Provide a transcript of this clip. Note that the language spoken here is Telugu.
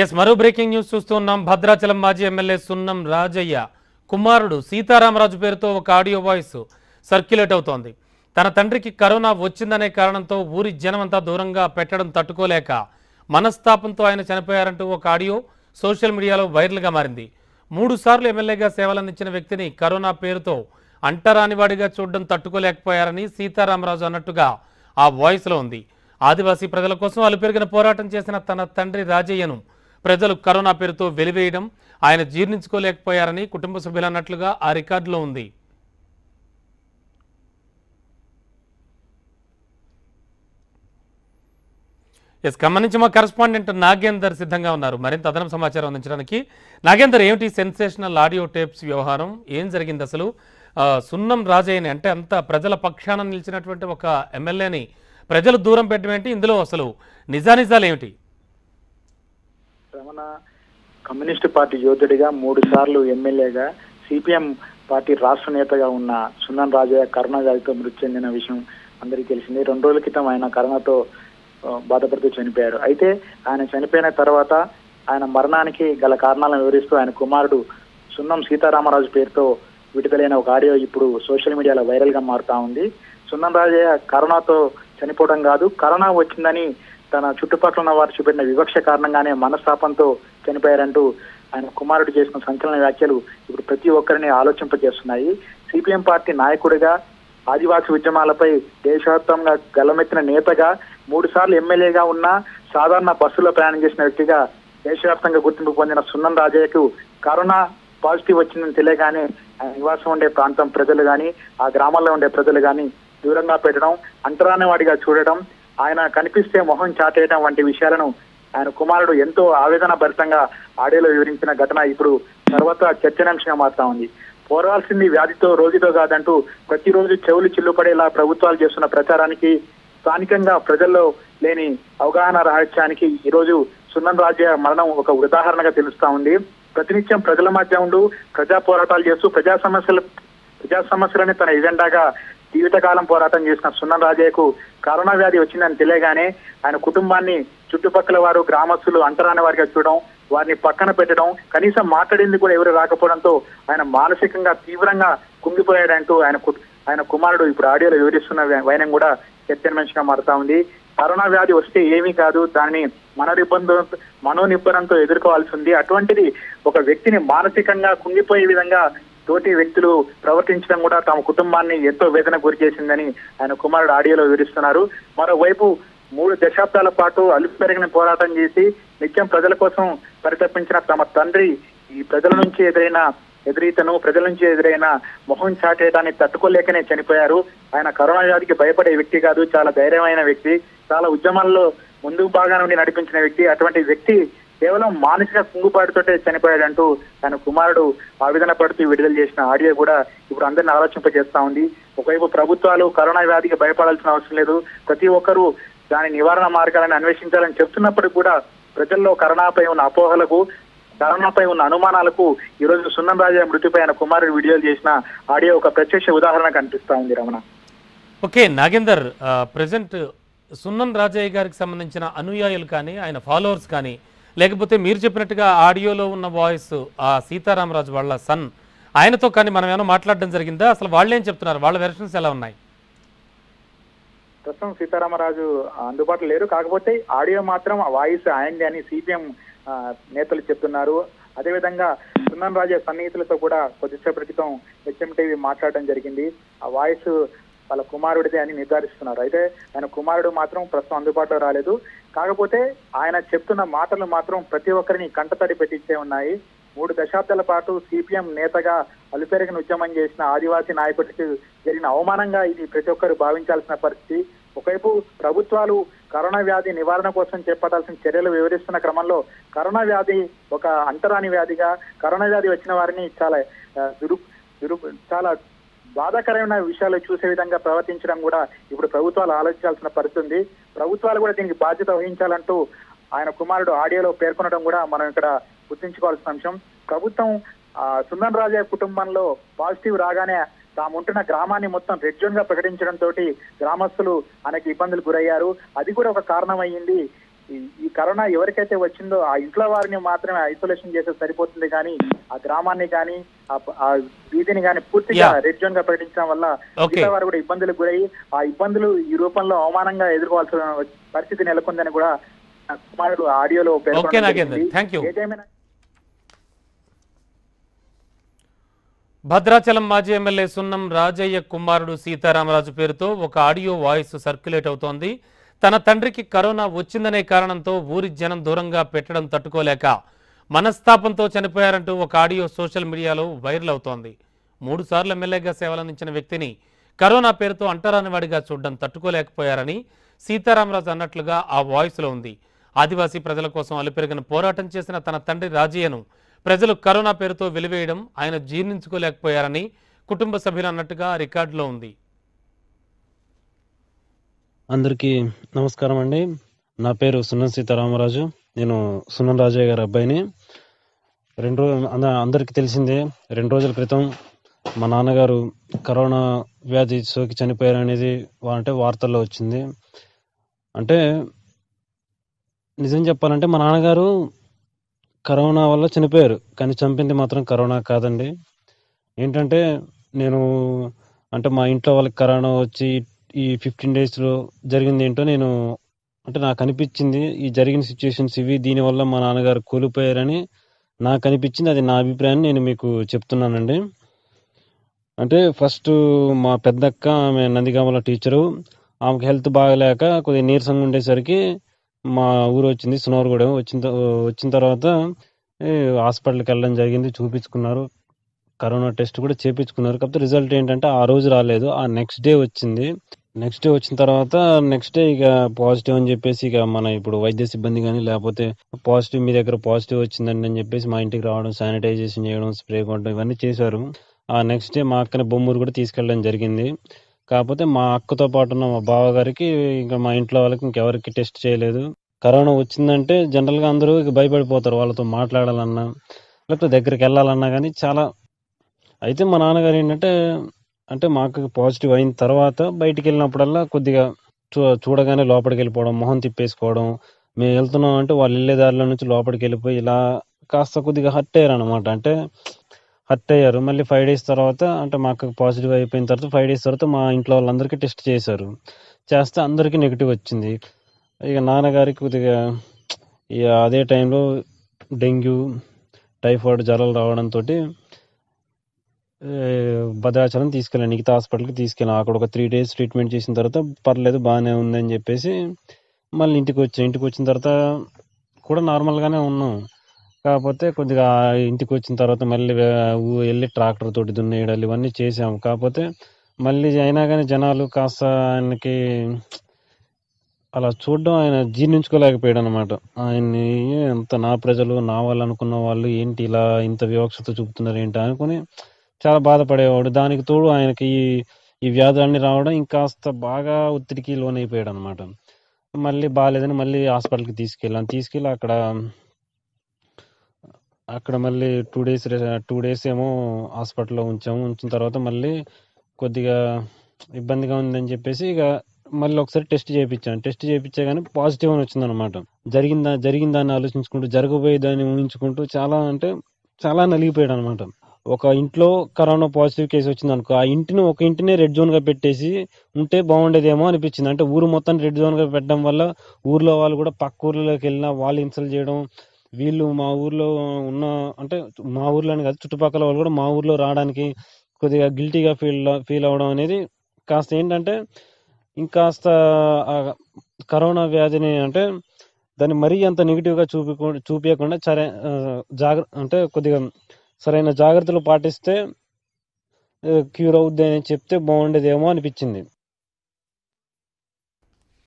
ఎస్ మరో బ్రేకింగ్ న్యూస్ చూస్తున్నాం భద్రాచలం మాజీ ఎమ్మెల్యే సున్నం రాజయ్య కుమారుడు సీతారామరాజు పేరుతో ఒక ఆడియో వాయిస్ సర్క్యులేట్ అవుతోంది. తన తండ్రికి కరోనా వచ్చిందనే కారణంతో ఊరి జనమంతా దూరంగా పెట్టడం తట్టుకోలేక మనస్తాపంతో ఆయన చనిపోయారంటూ ఒక ఆడియో సోషల్ మీడియాలో వైరల్గా మారింది. మూడు సార్లు ఎమ్మెల్యేగా సేవలందించిన వ్యక్తిని కరోనా పేరుతో అంటరానివాడిగా చూడడం తట్టుకోలేకపోయారని సీతారామరాజు అన్నట్టుగా ఆ వాయిస్లో ఉంది. ఆదివాసీ ప్రజల కోసం అలుపెరిగిన పోరాటం చేసిన తన తండ్రి రాజయ్యను ప్రజలు కరోనా పేరుతో వెలివేయడం ఆయన జీర్ణించుకోలేకపోయారని కుటుంబ సభ్యులు అన్నట్లుగా ఆ రికార్డులో ఉంది. ఎస్ గమనించి మా కరెస్పాండెంట్ నాగేందర్ సిద్ధంగా ఉన్నారు. మరింత అదనం సమాచారం అందించడానికి నాగేందర్ ఏమిటి సెన్సేషనల్ ఆడియో టేప్స్ వ్యవహారం? ఏం జరిగింది అసలు? సున్నం రాజయ్యని అంటే అంత ప్రజల పక్షాన నిలిచినటువంటి ఒక ఎమ్మెల్యేని ప్రజలు దూరం పెట్టడం ఏంటి? ఇందులో అసలు నిజానిజాలు ఏమిటి? రమణ కమ్యూనిస్టు పార్టీ యోధుడిగా మూడు సార్లు ఎమ్మెల్యేగా సిపిఎం పార్టీ రాష్ట్ర నేతగా ఉన్న సున్నన్ రాజయ్య కరోనా వ్యాధితో మృతి చెందిన విషయం అందరికీ తెలిసింది. రెండు రోజుల క్రితం ఆయన కరోనాతో బాధపడుతూ చనిపోయారు. అయితే ఆయన చనిపోయిన తర్వాత ఆయన మరణానికి గల కారణాలను వివరిస్తూ ఆయన కుమారుడు సున్నం సీతారామరాజు పేరుతో విడుదలైన ఒక ఆడియో ఇప్పుడు సోషల్ మీడియాలో వైరల్గా మారుతా ఉంది. సున్నం రాజయ్య కరోనాతో చనిపోవడం కాదు కరోనా వచ్చిందని తన చుట్టుపక్కల ఉన్న వారు చూపెట్టిన వివక్ష కారణంగానే మనస్తాపంతో చనిపోయారంటూ ఆయన కుమారుడు చేసిన సంచలన వ్యాఖ్యలు ఇప్పుడు ప్రతి ఒక్కరిని ఆలోచింపజేస్తున్నాయి. సిపిఎం పార్టీ నాయకుడిగా ఆదివాసీ ఉద్యమాలపై దేశవ్యాప్తంగా గలమెత్తిన నేతగా మూడు సార్లు ఎమ్మెల్యేగా ఉన్న సాధారణ బస్సులో ప్రయాణం చేసిన వ్యక్తిగా దేశవ్యాప్తంగా గుర్తింపు పొందిన సున్నం రాజయ్యకు కరోనా పాజిటివ్ వచ్చిందని తెలియగానే ఆయన నివాసం ఉండే ప్రాంతం ప్రజలు కానీ ఆ గ్రామాల్లో ఉండే ప్రజలు కానీ దూరంగా పెట్టడం అంటరాని వాడిగా చూడడం ఆయన కనిపిస్తే మొహం చాటేయడం వంటి విషయాలను ఆయన కుమారుడు ఎంతో ఆవేదన భరితంగా ఆడియోలో వివరించిన ఘటన ఇప్పుడు తర్వాత చర్చనాంశంగా మారుతా ఉంది. పోరాల్సింది వ్యాధితో రోజుతో కాదంటూ ప్రతిరోజు చెవులు చిల్లుపడేలా ప్రభుత్వాలు చేస్తున్న ప్రచారానికి స్థానికంగా ప్రజల్లో లేని అవగాహన రహస్యానికి ఈ రోజు సున్నం రాజ్య మరణం ఒక ఉదాహరణగా తెలుస్తా ఉంది. ప్రతినిత్యం ప్రజల మధ్య ఉండు ప్రజా పోరాటాలు చేస్తూ ప్రజా సమస్యలు ప్రజా సమస్యలని తన ఎజెండాగా జీవితకాలం పోరాటం చేసిన సున్నం రాజయ్యకు కరోనా వ్యాధి వచ్చిందని తెలియగానే ఆయన కుటుంబాన్ని చుట్టుపక్కల వారు గ్రామస్తులు అంటరాని వారిగా చూడడం వారిని పక్కన పెట్టడం కనీసం మాట్లాడేందుకు కూడా ఎవరు రాకపోవడంతో ఆయన మానసికంగా తీవ్రంగా కుంగిపోయాడంటూ ఆయన కు- ఆయన కుమారుడు ఇప్పుడు ఆడియోలో వివరిస్తున్న వైనం కూడా చర్చనీయాంశంగా మారుతా ఉంది. కరోనా వ్యాధి వస్తే ఏమీ కాదు దాన్ని మనోనిబ్బంధ మనోనిబ్బరంతో ఎదుర్కోవాల్సి ఉంది. అటువంటిది ఒక వ్యక్తిని మానసికంగా కుంగిపోయే విధంగా తోటి వ్యక్తులు ప్రవర్తించడం కూడా తమ కుటుంబాన్ని ఎంతో వేదన గురి చేసిందని ఆయన కుమారుడు ఆడియోలో వివరిస్తున్నారు. మరోవైపు మూడు దశాబ్దాల పాటు అలుపు పెరిగిన పోరాటం చేసి నిత్యం ప్రజల కోసం పరితపించిన తమ తండ్రి ఈ ప్రజల నుంచి ఎదురైన ఎదురీతను ప్రజల నుంచి ఎదురైన మొహం చాటేయడాన్ని తట్టుకోలేకనే చనిపోయారు. ఆయన కరోనా వ్యాధికి భయపడే వ్యక్తి కాదు చాలా ధైర్యమైన వ్యక్తి చాలా ఉద్యమాల్లో ముందుకు బాగా నుండి నడిపించిన వ్యక్తి. అటువంటి వ్యక్తి కేవలం మానసిక కుంగుపాటుతోటే చనిపోయాడంటూ తన కుమారుడు ఆవేదన పడుతూ విడుదల చేసిన ఆడియో కూడా ఇప్పుడు అందరిని ఆలోచింపజేస్తా ఉంది. ఒకవైపు ప్రభుత్వాలు కరోనా వ్యాధికి భయపడాల్సిన అవసరం లేదు. ప్రతి ఒక్కరూ దాని నివారణ మార్గాలను అన్వేషించాలని చెప్తున్నప్పటికీ కూడా ప్రజల్లో కరోనాపై ఉన్న అపోహలకు కరోనాపై ఉన్న అనుమానాలకు ఈ రోజు సున్నం రాజా మృతిపై ఆయన కుమారుడు వీడియోలు చేసిన ఆడియో ఒక ప్రత్యక్ష ఉదాహరణ కనిపిస్తా ఉంది రమణ. ఓకే నాగేందర్ ప్రజెంట్ సున్నం రాజయ్య గారికి సంబంధించిన అనుయాయులు కానీ ఆయన ఫాలోవర్స్ కానీ లేకపోతే మీరు చెప్పినట్టుగా ఆడియోలో ఉన్న వాయిస్ ఆ సీతారామరాజు వాళ్ళ సన్ ఆయనతో కానీ మనం ఏమైనా మాట్లాడడం జరిగిందా? అసలు వాళ్ళు ఏం చెప్తున్నారు? వాళ్ళ వెర్షన్స్ ఎలా ఉన్నాయి? ప్రస్తుతం సీతారామరాజు అందుబాటులో లేరు. కాకపోతే ఆడియో మాత్రం ఆ వాయిస్ ఆయనది అని సిపిఎం నేతలు చెప్తున్నారు. అదేవిధంగా సున్నం రాజా సన్నిహితులతో కూడా కొద్దిసేపటి క్రితం హెచ్ఎం టీవీ మాట్లాడడం జరిగింది. ఆ వాయిస్ వాళ్ళ కుమారుడిదే అని నిర్ధారిస్తున్నారు. అయితే ఆయన కుమారుడు మాత్రం ప్రస్తుతం అందుబాటులో రాలేదు. కాకపోతే ఆయన చెప్తున్న మాటలు మాత్రం ప్రతి ఒక్కరిని కంటతడి పెట్టించే ఉన్నాయి. మూడు దశాబ్దాల పాటు సిపిఎం నేతగా అలుపెరగిన ఉద్యమం చేసిన ఆదివాసీ నాయకుడికి జరిగిన అవమానంగా ఇది ప్రతి ఒక్కరు భావించాల్సిన పరిస్థితి. ఒకవైపు ప్రభుత్వాలు కరోనా వ్యాధి నివారణ కోసం చేపట్టాల్సిన చర్యలు వివరిస్తున్న క్రమంలో కరోనా వ్యాధి ఒక అంటరాని వ్యాధిగా కరోనా వ్యాధి వచ్చిన వారిని చాలా దురు దురు చాలా బాధాకరమైన విషయాలు చూసే విధంగా ప్రవర్తించడం కూడా ఇప్పుడు ప్రభుత్వాలు ఆలోచించాల్సిన పరిస్థితి ఉంది. ప్రభుత్వాలు కూడా దీనికి బాధ్యత వహించాలంటూ ఆయన కుమారుడు ఆడియోలో పేర్కొనడం కూడా మనం ఇక్కడ గుర్తించుకోవాల్సిన అంశం. ప్రభుత్వం ఆ, సుందన్ రాజా కుటుంబంలో పాజిటివ్ రాగానే తాముంటున్న గ్రామాన్ని మొత్తం రెడ్ జోన్గా ప్రకటించడం తోటి గ్రామస్తులు అనేక ఇబ్బందులు గురయ్యారు. అది కూడా ఒక కారణం అయ్యింది ఈ- కరోనా ఎవరికైతే వచ్చిందో ఆ ఇంట్లో వారిని మాత్రమే ఐసోలేషన్ చేస్తే సరిపోతుంది కానీ ఆ గ్రామాన్ని కానీ ఆ- వీధిని కానీ పూర్తిగా. రెడ్ జోన్గా ప్రకటించడం వల్ల. మిగతా వారు కూడా ఇబ్బందులకు గురయ్యి ఆ ఇబ్బందులు ఈ రూపంలో అవమానంగా ఎదుర్కోవాల్సిన పరిస్థితి నెలకొందని కూడా కుమారుడు ఆడియోలో భద్రాచలం మాజీ ఎమ్మెల్యే సున్నం రాజయ్య కుమారుడు సీతారామరాజు పేరుతో ఒక ఆడియో వాయిస్ సర్క్యులేట్ అవుతోంది తన తండ్రికి కరోనా వచ్చిందనే కారణంతో ఊరి జనం దూరంగా పెట్టడం తట్టుకోలేక మనస్తాపంతో చనిపోయారంటూ ఒక ఆడియో సోషల్ మీడియాలో వైరల్ అవుతోంది. మూడు సార్లు ఎమ్మెల్యేగా సేవలందించిన వ్యక్తిని కరోనా పేరుతో అంటరానివాడిగా చూడడం తట్టుకోలేకపోయారని సీతారామరాజు అన్నట్లుగా ఆ వాయిస్లో ఉంది. ఆదివాసీ ప్రజల కోసం అలుపెరిగిన పోరాటం చేసిన తన తండ్రి రాజయ్యను ప్రజలు కరోనా పేరుతో వెలివేయడం ఆయన జీర్ణించుకోలేకపోయారని కుటుంబ సభ్యులు అన్నట్టుగా రికార్డులో ఉంది. అందరికీ నమస్కారం అండి. నా పేరు సున్నం సీతారామరాజు. నేను సున్నం రాజయ్య గారి అబ్బాయిని. రెండు రోజు అందరికీ తెలిసిందే రెండు రోజుల క్రితం మా నాన్నగారు కరోనా వ్యాధి సోకి చనిపోయారు అనేది అంటే వార్తల్లో వచ్చింది. అంటే నిజం చెప్పాలంటే మా నాన్నగారు కరోనా వల్ల చనిపోయారు కానీ చంపింది మాత్రం కరోనా కాదండి. ఏంటంటే నేను అంటే మా ఇంట్లో వాళ్ళకి కరోనా వచ్చి ఈ ఫిఫ్టీన్ డేస్లో జరిగింది ఏంటో నేను అంటే నాకు అనిపించింది ఈ జరిగిన సిచ్యుయేషన్స్ ఇవి దీనివల్ల మా నాన్నగారు కోల్పోయారని నాకు అనిపించింది. అది నా అభిప్రాయాన్ని నేను మీకు చెప్తున్నానండి. అంటే ఫస్ట్ మా పెద్దక్క ఆమె నందిగామల టీచరు ఆమెకు హెల్త్ బాగలేక కొద్దిగా నీరసంగా ఉండేసరికి మా ఊరు వచ్చింది సునవరగూడెం వచ్చిన వచ్చిన తర్వాత హాస్పిటల్కి వెళ్ళడం జరిగింది చూపించుకున్నారు. కరోనా టెస్ట్ కూడా చేపించుకున్నారు. కాకపోతే రిజల్ట్ ఏంటంటే ఆ రోజు రాలేదు ఆ నెక్స్ట్ డే వచ్చింది. నెక్స్ట్ డే వచ్చిన తర్వాత నెక్స్ట్ డే ఇక పాజిటివ్ అని చెప్పేసి ఇక మన ఇప్పుడు వైద్య సిబ్బంది కానీ లేకపోతే పాజిటివ్ మీ దగ్గర పాజిటివ్ వచ్చిందండి అని చెప్పేసి మా ఇంటికి రావడం శానిటైజేషన్ చేయడం స్ప్రే కొట్టడం ఇవన్నీ చేశారు. ఆ నెక్స్ట్ డే మా అక్కని బొమ్మూరు కూడా తీసుకెళ్ళడం జరిగింది. కాకపోతే మా అక్కతో పాటు ఉన్న మా బావగారికి ఇంకా మా ఇంట్లో వాళ్ళకి ఇంకెవరికి టెస్ట్ చేయలేదు. కరోనా వచ్చిందంటే జనరల్గా అందరూ ఇక భయపడిపోతారు వాళ్ళతో మాట్లాడాలన్నా లేకపోతే దగ్గరికి వెళ్ళాలన్నా కానీ చాలా అయితే మా నాన్నగారు ఏంటంటే అంటే మాకు పాజిటివ్ అయిన తర్వాత బయటికి వెళ్ళినప్పుడల్లా కొద్దిగా చూ చూడగానే లోపలికి వెళ్ళిపోవడం మొహం తిప్పేసుకోవడం మేము వెళ్తున్నాం అంటే వాళ్ళు వెళ్ళే దారిలో నుంచి లోపలికి వెళ్ళిపోయి ఇలా కాస్త కొద్దిగా హర్ట్ అయ్యారు అనమాట అంటే హర్ట్ అయ్యారు. మళ్ళీ ఫైవ్ డేస్ తర్వాత అంటే మాకు పాజిటివ్ అయిపోయిన తర్వాత ఫైవ్ డేస్ తర్వాత మా ఇంట్లో వాళ్ళందరికీ టెస్ట్ చేశారు. చేస్తే అందరికీ నెగిటివ్ వచ్చింది. ఇక నాన్నగారికి కొద్దిగా ఇక అదే టైంలో డెంగ్యూ టైఫాయిడ్ జ్వరాలు రావడంతో భద్రాచలం తీసుకెళ్ళాను మిగతా హాస్పిటల్కి తీసుకెళ్ళాను అక్కడ ఒక త్రీ డేస్ ట్రీట్మెంట్ చేసిన తర్వాత పర్లేదు బాగానే ఉందని చెప్పేసి మళ్ళీ ఇంటికి వచ్చాను ఇంటికి వచ్చిన తర్వాత కూడా నార్మల్గానే ఉన్నాం. కాకపోతే కొద్దిగా ఇంటికి వచ్చిన తర్వాత మళ్ళీ వెళ్ళి ట్రాక్టర్ తోటి దున్నేయడాలు ఇవన్నీ చేసాము కాకపోతే మళ్ళీ అయినా కానీ జనాలు కాస్త ఆయనకి అలా చూడడం ఆయన జీర్ణించుకోలేకపోయాడు అనమాట ఆయన్ని ఎంత నా ప్రజలు నా వాళ్ళు అనుకున్న వాళ్ళు ఏంటి ఇలా ఇంత వివక్షత చూపుతున్నారు ఏంటి అనుకుని చాలా బాధపడేవాడు. దానికి తోడు ఆయనకి ఈ ఈ వ్యాధులన్నీ రావడం ఇంకాస్త బాగా ఒత్తిడికి లోనైపోయాడు అనమాట మళ్ళీ బాగాలేదని మళ్ళీ హాస్పిటల్కి తీసుకెళ్ళాను తీసుకెళ్ళి అక్కడ అక్కడ మళ్ళీ టూ డేస్ టూ డేస్ ఏమో హాస్పిటల్లో ఉంచాము. ఉంచిన తర్వాత మళ్ళీ కొద్దిగా ఇబ్బందిగా ఉందని చెప్పేసి ఇక మళ్ళీ ఒకసారి టెస్ట్ చేయించాను. టెస్ట్ చేయించే కానీ పాజిటివ్ అని వచ్చిందనమాట. జరిగిందా జరిగిందాన్ని ఆలోచించుకుంటూ జరగబోయే దాన్ని ఊహించుకుంటూ చాలా అంటే చాలా నలిగిపోయాడు అనమాట ఒక ఇంట్లో కరోనా పాజిటివ్ కేసు వచ్చింది అనుకో ఆ ఇంటిని ఒక ఇంటినే రెడ్ జోన్గా పెట్టేసి ఉంటే బాగుండేదేమో అనిపించింది. అంటే ఊరు మొత్తం రెడ్ జోన్గా పెట్టడం వల్ల ఊర్లో వాళ్ళు కూడా పక్క ఊర్లోకి వెళ్ళినా వాళ్ళు ఇన్సల్ట్ చేయడం వీళ్ళు మా ఊర్లో ఉన్న అంటే మా ఊర్లోనే కాదు చుట్టుపక్కల వాళ్ళు కూడా మా ఊర్లో రావడానికి కొద్దిగా గిల్టీగా ఫీల్ ఫీల్ అవడం అనేది కాస్త ఏంటంటే ఇంకాస్త కరోనా వ్యాధిని అంటే దాన్ని మరీ అంత నెగిటివ్గా చూపి చూపించకుండా సరే జాగ్ర అంటే కొద్దిగా సరైన జాగ్రత్తలు పాటిస్తే క్యూర్ అవుద్ది అని చెప్తే బాగుండేదేమో అనిపించింది.